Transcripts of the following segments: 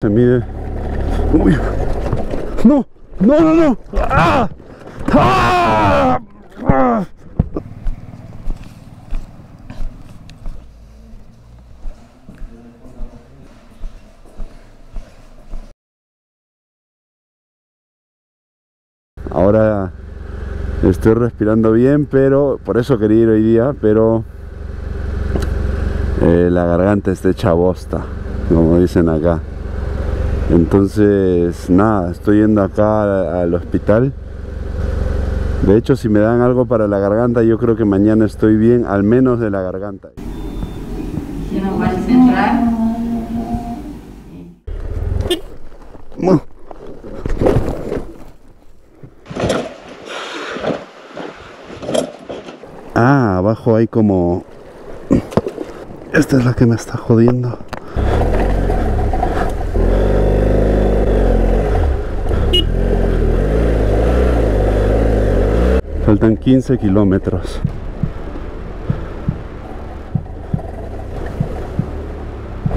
Se mide. Uy. No, no, no, no. ¡Ah! ¡Ah! ¡Ah! Ahora estoy respirando bien, pero por eso quería ir hoy día, pero eh, la garganta está hecha bosta, como dicen acá. Entonces, nada, estoy yendo acá al, al hospital. De hecho, si me dan algo para la garganta, yo creo que mañana estoy bien, al menos de la garganta. Mu. Ah, abajo hay como... Esta es la que me está jodiendo. Faltan 15 kilómetros.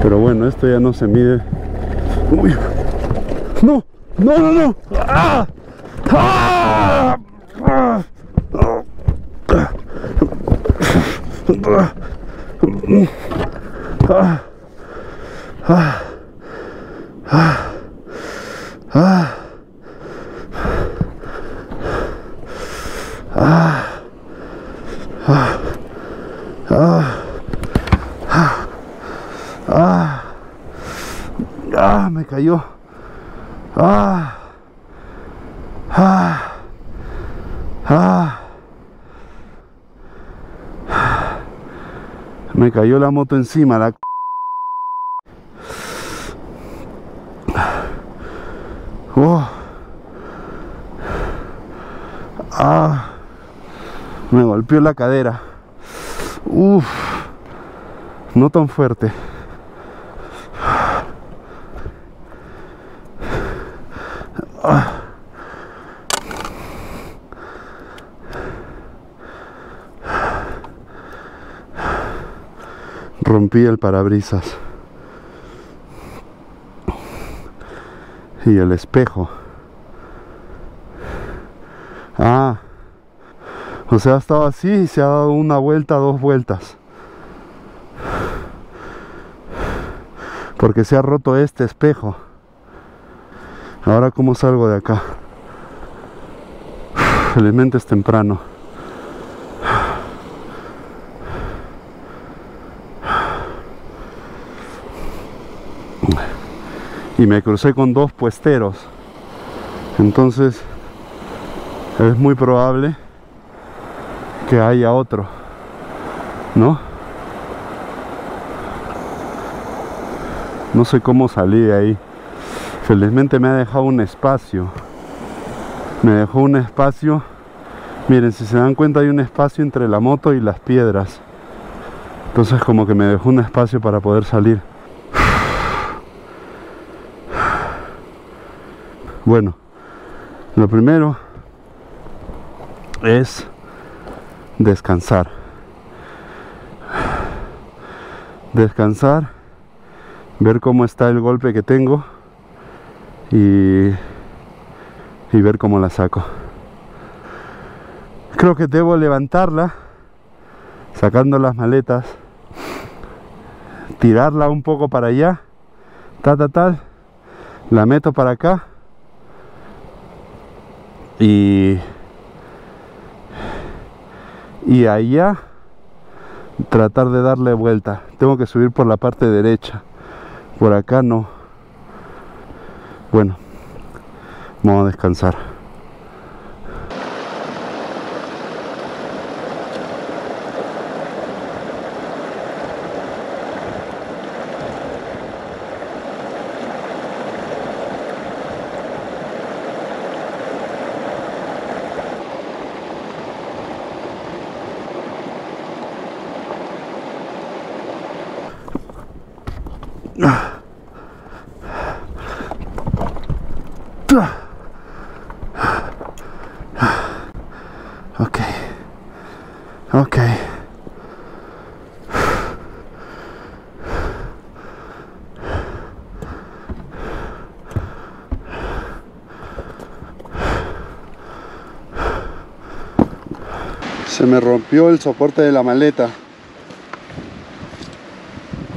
Pero bueno, esto ya no se mide. ¡Uy! ¡No! ¡No, no, no! ¡Ah! ¡Ah! ¡Ah! Cayó la moto encima, la... ¡Oh! ¡Ah! Me golpeó la cadera. ¡Uf! No tan fuerte. Rompí el parabrisas. Y el espejo. Ah. O sea ha estado así y se ha dado una vuelta dos vueltas. Porque se ha roto este espejo. Ahora cómo salgo de acá felizmente es temprano y me crucé con dos puesteros. Entonces es muy probable que haya otro no no sé cómo salí de ahí. Felizmente me ha dejado un espacio. Me dejó un espacio. Miren si se dan cuenta hay un espacio entre la moto y las piedras. Entonces como que me dejó un espacio para poder salir Bueno, lo primero es descansar. Descansar, ver cómo está el golpe que tengo y, y ver cómo la saco. Creo que debo levantarla, sacando las maletas, tirarla un poco para allá, ta ta tal, la meto para acá y y allá tratar de darle vuelta. Tengo que subir por la parte derecha. Por acá no. Bueno vamos a descansar Ok. Ok. Se me rompió el soporte de la maleta.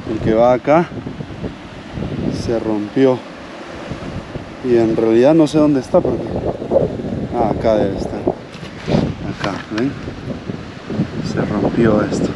El que va acá se rompió. Y en realidad no sé dónde está porque... Ah, acá debe estar. Acá, ¿ven? Se rompió esto.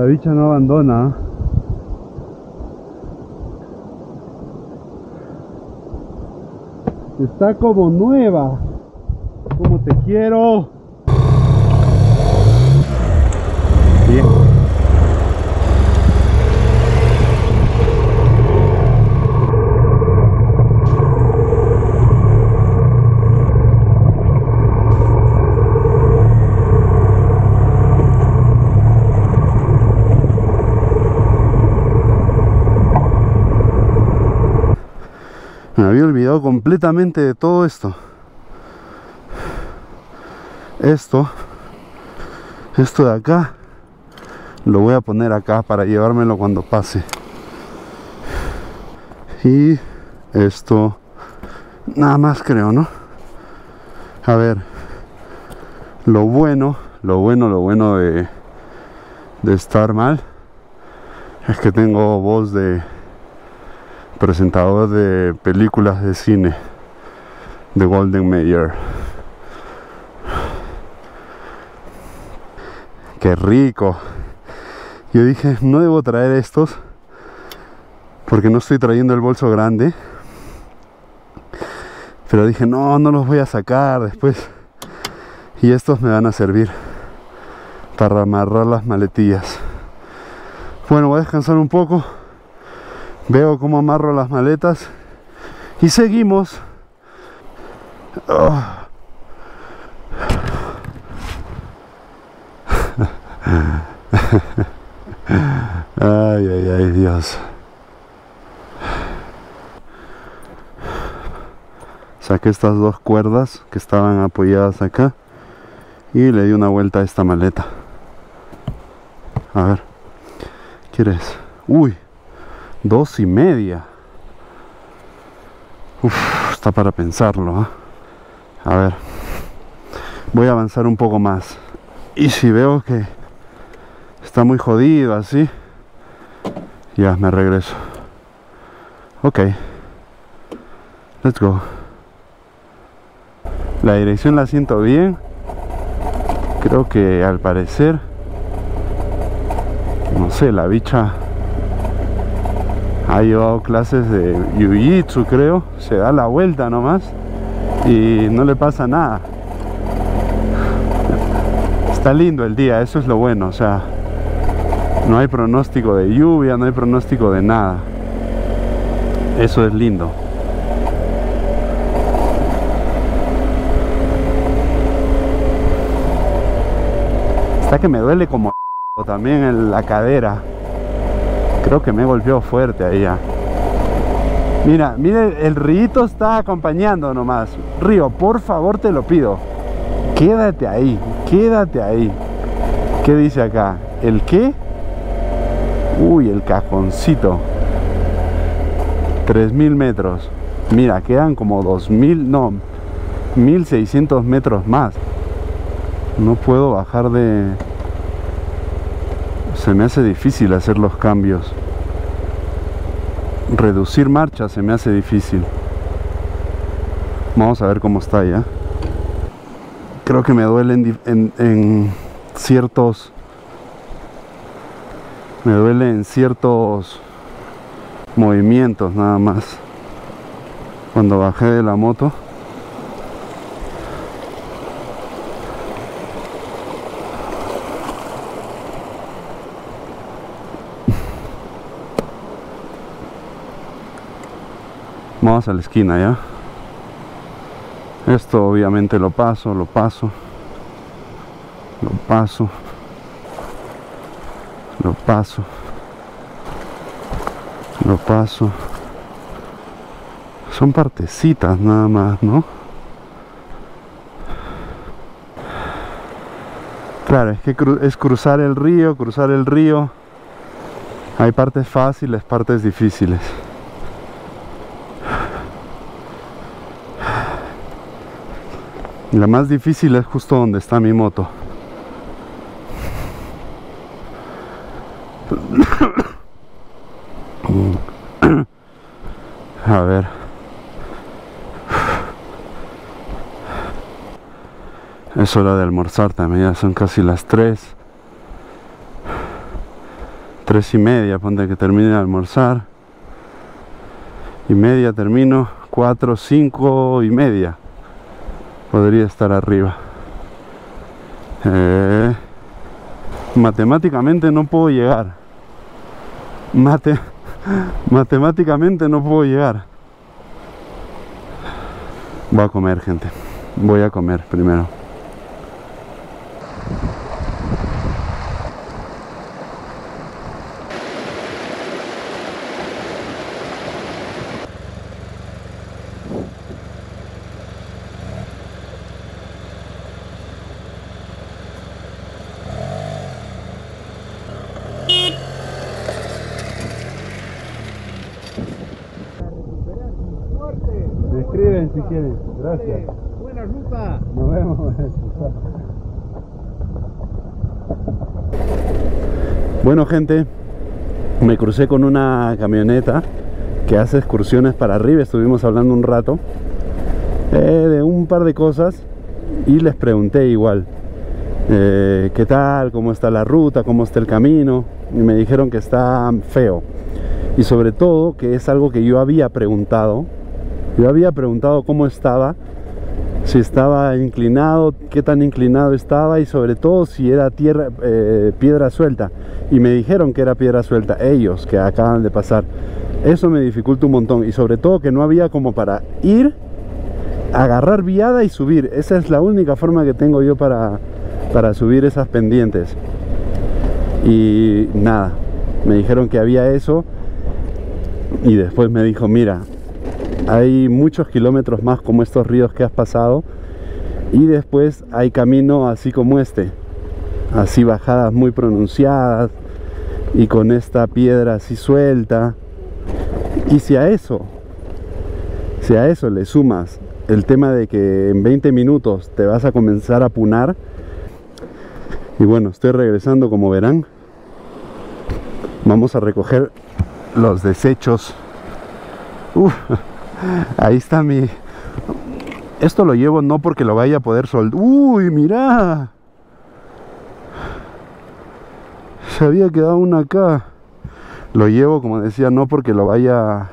La bicha no abandona. Está como nueva. Como te quiero. Bien. Completamente de todo esto. Esto, esto de acá, lo voy a poner acá para llevármelo cuando pase. Y esto, nada más creo, ¿no? A ver, lo bueno, lo bueno, lo bueno de, de estar mal es que tengo voz de presentador de películas de cine de Golden Mayer. Qué rico. Yo dije, no debo traer estos porque no estoy trayendo el bolso grande. Pero dije, no, no los voy a sacar después. Y estos me van a servir para amarrar las maletillas. Bueno, voy a descansar un poco. Veo cómo amarro las maletas y seguimos. Oh. Ay, ay, ay, Dios. Saqué estas dos cuerdas que estaban apoyadas acá y le di una vuelta a esta maleta. A ver, ¿quieres? Uy, dos y media. Uf, está para pensarlo. ¿eh? A ver, voy a avanzar un poco más. Y si veo que está muy jodido así, ya me regreso. Ok, let's go. La dirección la siento bien. Creo que al parecer, no sé, la bicha ha llevado clases de jiu-jitsu creo. Se da la vuelta nomás y no le pasa nada. Está lindo el día eso es lo bueno o sea no hay pronóstico de lluvia no hay pronóstico de nada. Eso es lindo. Está que me duele como También en la cadera. Creo que me golpeó fuerte ahí ya. Mira, mire, el río está acompañando nomás. Río, por favor te lo pido. Quédate ahí, quédate ahí. ¿Qué dice acá? ¿El qué? Uy, el cajoncito. 3000 metros. Mira, quedan como 2000, no, 1600 metros más. No puedo bajar de... Se me hace difícil hacer los cambios reducir marcha se me hace difícil. Vamos a ver cómo está ya. Creo que me duele en, en ciertos... Me duele en ciertos movimientos nada más. Cuando bajé de la moto. Vamos a la esquina ya. Esto obviamente lo paso, lo paso. Lo paso. Lo paso. Lo paso. Son partecitas nada más, ¿no? Claro, es que es cruzar el río, cruzar el río. Hay partes fáciles, partes difíciles. La más difícil es justo donde está mi moto. A ver. Es hora de almorzar también, ya son casi las 3. 3 y media, ponte que termine de almorzar. Y media termino, 4, 5 y media podría estar arriba. Eh, matemáticamente no puedo llegar. Mate, matemáticamente no puedo llegar. Voy a comer, gente. Voy a comer primero. si quieren. Gracias. Buena ruta. Nos vemos. Bueno gente, me crucé con una camioneta que hace excursiones para arriba, estuvimos hablando un rato eh, de un par de cosas y les pregunté igual eh, qué tal, cómo está la ruta, cómo está el camino y me dijeron que está feo. Y sobre todo que es algo que yo había preguntado yo había preguntado cómo estaba, si estaba inclinado, qué tan inclinado estaba y sobre todo si era tierra, eh, piedra suelta. Y me dijeron que era piedra suelta, ellos que acaban de pasar. Eso me dificulta un montón y sobre todo que no había como para ir, agarrar viada y subir. Esa es la única forma que tengo yo para, para subir esas pendientes. Y nada, me dijeron que había eso y después me dijo, mira, hay muchos kilómetros más como estos ríos que has pasado y después hay camino así como este. Así bajadas muy pronunciadas y con esta piedra así suelta. Y si a eso si a eso le sumas el tema de que en 20 minutos te vas a comenzar a punar y bueno estoy regresando como verán. Vamos a recoger los desechos. Ahí está mi... Esto lo llevo no porque lo vaya a poder soldar. ¡Uy, mira! Se había quedado una acá. Lo llevo, como decía, no porque lo vaya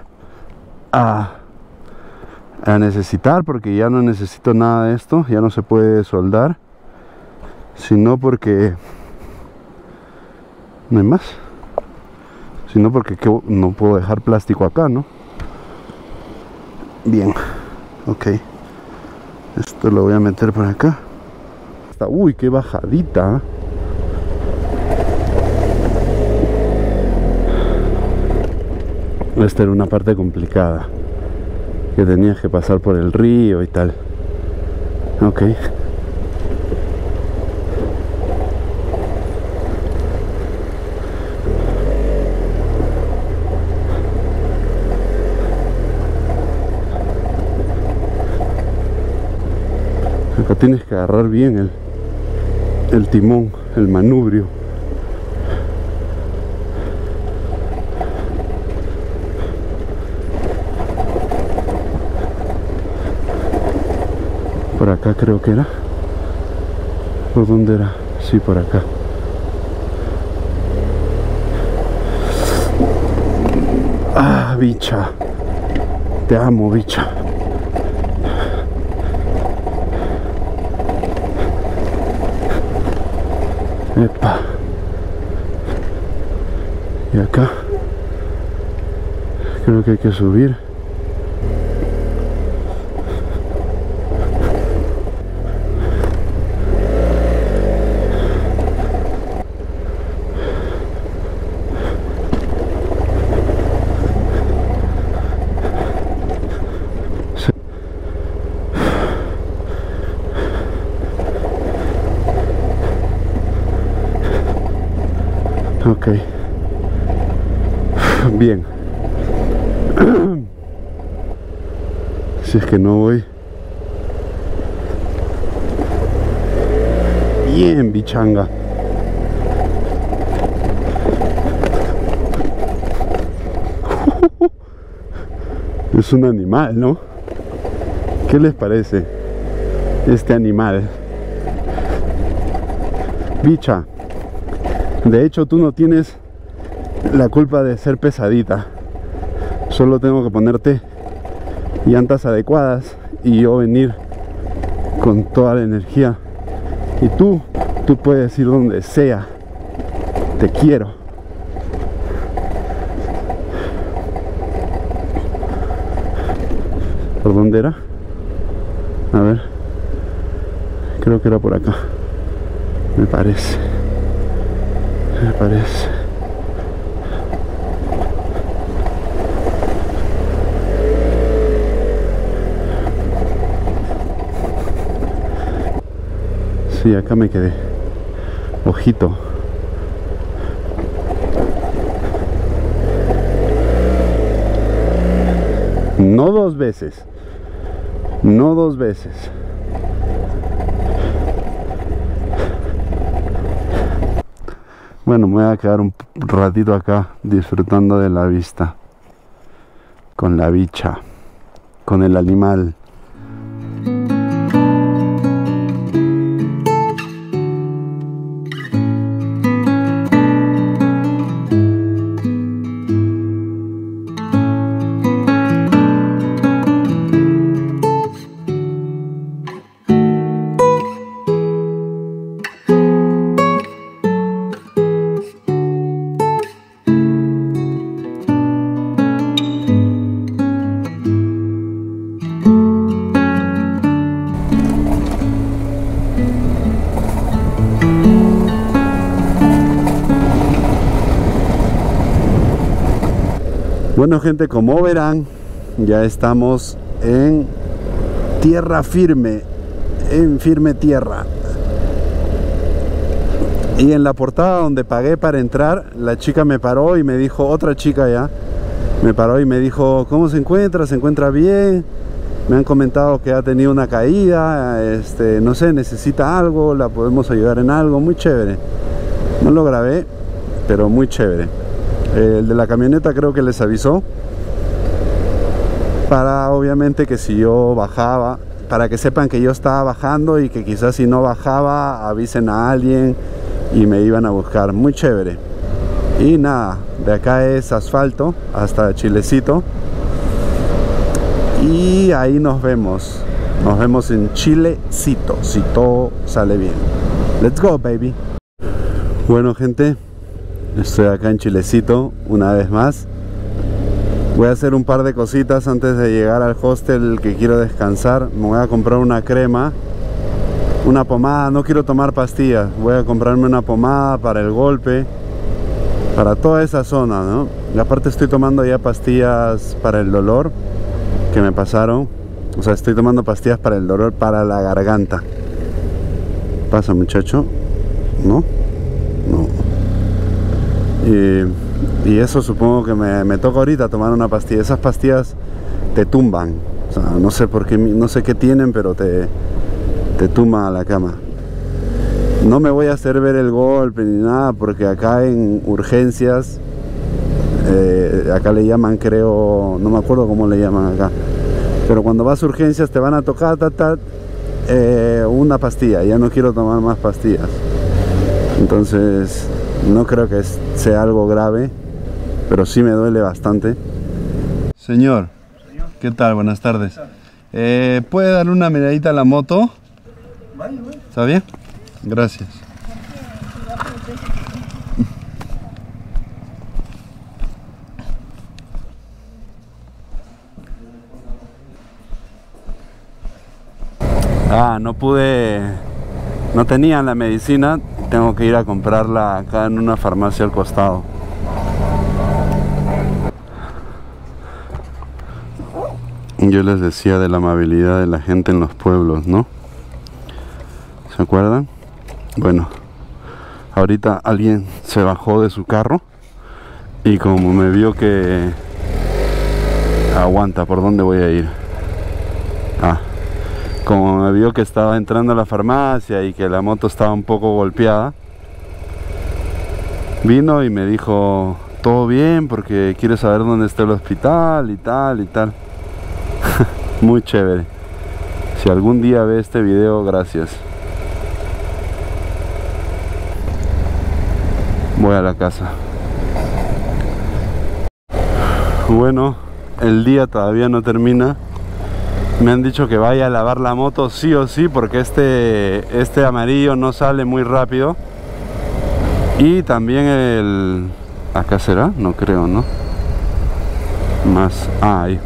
a, a necesitar, porque ya no necesito nada de esto, ya no se puede soldar, sino porque no hay más, sino porque no puedo dejar plástico acá, ¿no? bien ok. Esto lo voy a meter por acá. Uy qué bajadita. Esta era una parte complicada que tenías que pasar por el río y tal. Ok. Tienes que agarrar bien el, el timón, el manubrio. Por acá creo que era. ¿Por dónde era? Sí, por acá. Ah, bicha. Te amo, bicha. Epa. Y acá creo que hay que subir. Sí. Ok. Bien. Si es que no voy. Bien, bichanga. Es un animal, ¿no? ¿Qué les parece este animal? Bicha. De hecho, tú no tienes la culpa de ser pesadita. Solo tengo que ponerte llantas adecuadas y yo venir con toda la energía. Y tú, tú puedes ir donde sea. Te quiero. ¿Por dónde era? A ver. Creo que era por acá. Me parece. Me parece. Sí, acá me quedé. Ojito. No dos veces. No dos veces. Bueno, me voy a quedar un ratito acá disfrutando de la vista. Con la bicha. Con el animal. Bueno gente, como verán, ya estamos en tierra firme, en firme tierra. Y en la portada donde pagué para entrar, la chica me paró y me dijo, otra chica ya, me paró y me dijo, ¿cómo se encuentra? ¿Se encuentra bien? Me han comentado que ha tenido una caída, este, no sé, necesita algo, la podemos ayudar en algo, muy chévere. No lo grabé, pero muy chévere. El de la camioneta creo que les avisó para obviamente que si yo bajaba, para que sepan que yo estaba bajando y que quizás si no bajaba avisen a alguien y me iban a buscar. Muy chévere. Y nada, de acá es asfalto hasta Chilecito. Y ahí nos vemos. Nos vemos en Chilecito, si todo sale bien. Let's go, baby. Bueno, gente, estoy acá en Chilecito una vez más. Voy a hacer un par de cositas antes de llegar al hostel que quiero descansar. Me voy a comprar una crema, una pomada. No quiero tomar pastillas. Voy a comprarme una pomada para el golpe, para toda esa zona, ¿no? Y aparte estoy tomando ya pastillas para el dolor que me pasaron. O sea, estoy tomando pastillas para el dolor para la garganta. Pasa muchacho. ¿No? No. Y, eso supongo que me, me toca ahorita tomar una pastilla. Esas pastillas te tumban. O sea, no sé por qué, no sé qué tienen, pero te, te tumban a la cama. No me voy a hacer ver el golpe ni nada, porque acá en urgencias, eh, acá le llaman, creo, no me acuerdo cómo le llaman acá, pero cuando vas a urgencias te van a tocar ta, ta, eh, una pastilla, ya no quiero tomar más pastillas. Entonces, no creo que sea algo grave, pero sí me duele bastante. Señor, ¿qué tal? Buenas tardes. Eh, ¿Puede darle una miradita a la moto? ¿Está bien? Gracias. Ah, no pude, no tenía la medicina, tengo que ir a comprarla acá en una farmacia al costado. Yo les decía de la amabilidad de la gente en los pueblos, ¿no? ¿Se acuerdan? Bueno, ahorita alguien se bajó de su carro y como me vio que aguanta, ¿por dónde voy a ir? Me vio que estaba entrando a la farmacia y que la moto estaba un poco golpeada, vino y me dijo, todo bien porque quiere saber dónde está el hospital y tal y tal. Muy chévere. Si algún día ve este video, gracias. Voy a la casa. Bueno, el día todavía no termina. Me han dicho que vaya a lavar la moto sí o sí porque este, este amarillo no sale muy rápido. Y también el... ¿Acá será? No creo, ¿no? Más... Ah, ahí.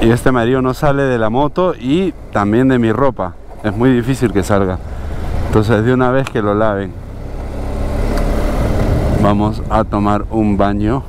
Y este amarillo no sale de la moto y también de mi ropa. Es muy difícil que salga. Entonces de una vez que lo laven. Vamos a tomar un baño